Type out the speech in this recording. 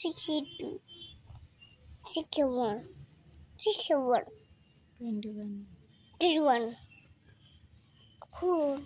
sixty-two, sixty-one, sixty-one, twenty-one, twenty-one, who